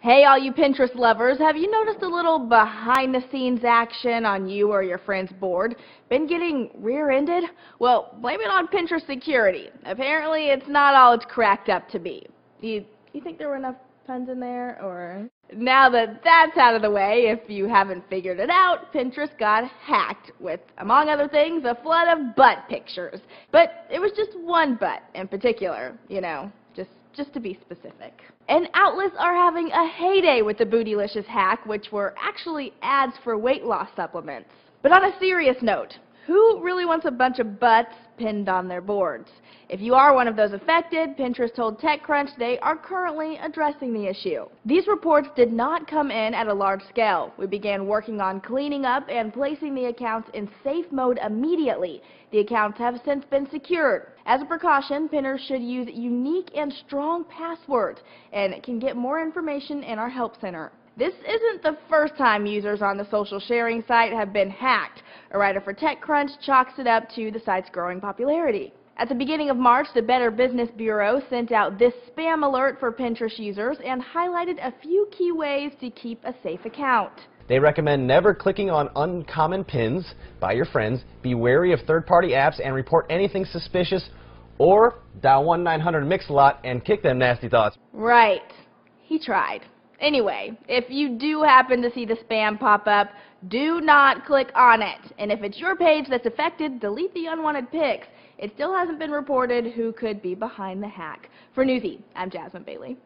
Hey, all you Pinterest lovers, have you noticed a little behind the scenes action on you or your friend's board? Been getting rear ended? Well, blame it on Pinterest security. Apparently, it's not all it's cracked up to be. You, you think there were enough puns in there, or? Now that that's out of the way, if you haven't figured it out, Pinterest got hacked with, among other things, a flood of butt pictures. But it was just one butt in particular, you know, just, just to be specific. And outlets are having a heyday with the Bootylicious hack, which were actually ads for weight loss supplements. But on a serious note, who really wants a bunch of butts pinned on their boards? If you are one of those affected, Pinterest told TechCrunch they are currently addressing the issue. These reports did not come in at a large scale. We began working on cleaning up and placing the accounts in safe mode immediately. The accounts have since been secured. As a precaution, pinners should use unique and strong passwords and can get more information in our help center. This isn't the first time users on the social sharing site have been hacked. A writer for TechCrunch chalks it up to the site's growing popularity. At the beginning of March, the Better Business Bureau sent out this spam alert for Pinterest users and highlighted a few key ways to keep a safe account. They recommend never clicking on uncommon pins by your friends, be wary of third-party apps, and report anything suspicious, or dial 1-900-MIX-A-LOT and kick them nasty thoughts. Right. He tried. Anyway, if you do happen to see the spam pop up, do not click on it. And if it's your page that's affected, delete the unwanted pics. It still hasn't been reported who could be behind the hack. For Newsy, I'm Jasmine Bailey.